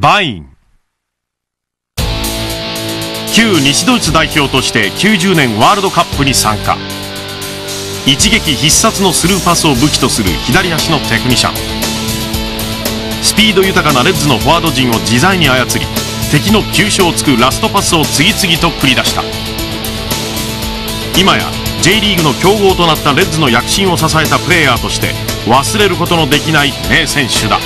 バイン。旧西ドイツ代表として90年ワールドカップに参加。一撃必殺のスルーパスを武器とする左足のテクニシャン。スピード豊かなレッズのフォワード陣を自在に操り敵の急所を突くラストパスを次々と繰り出した。今や J リーグの強豪となったレッズの躍進を支えたプレーヤーとして忘れることのできない名選手だ。